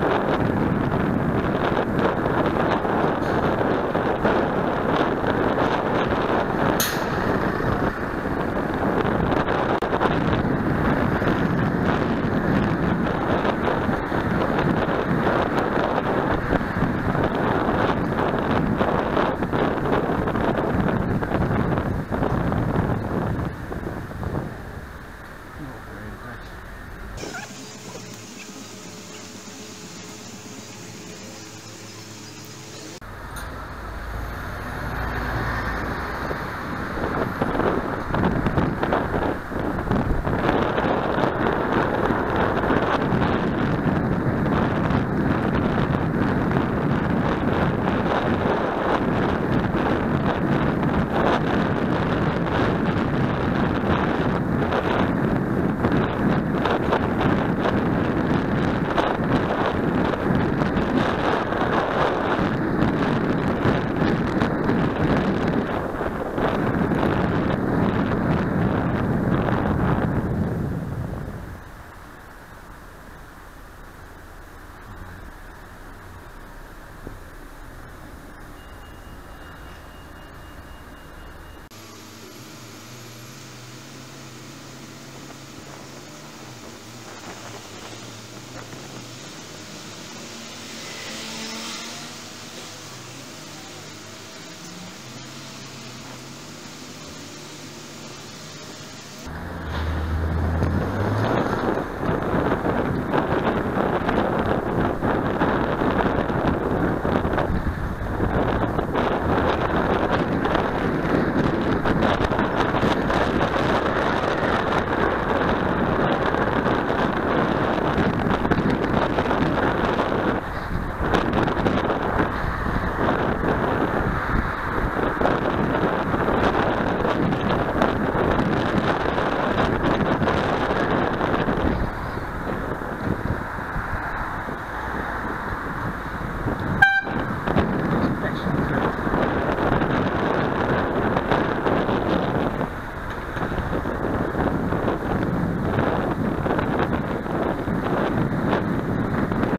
you.